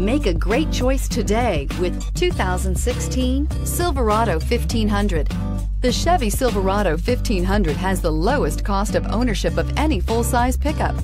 Make a great choice today with 2016 Silverado 1500. The Chevy Silverado 1500 has the lowest cost of ownership of any full-size pickup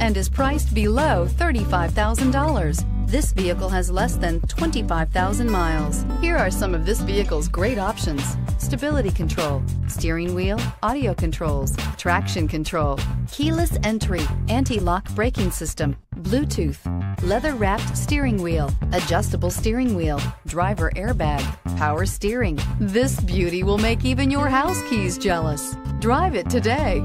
and is priced below $35,000. This vehicle has less than 25,000 miles. Here are some of this vehicle's great options. Stability control, steering wheel, audio controls, traction control, keyless entry, anti-lock braking system, Bluetooth, leather-wrapped steering wheel, adjustable steering wheel, driver airbag, power steering. This beauty will make even your house keys jealous. Drive it today.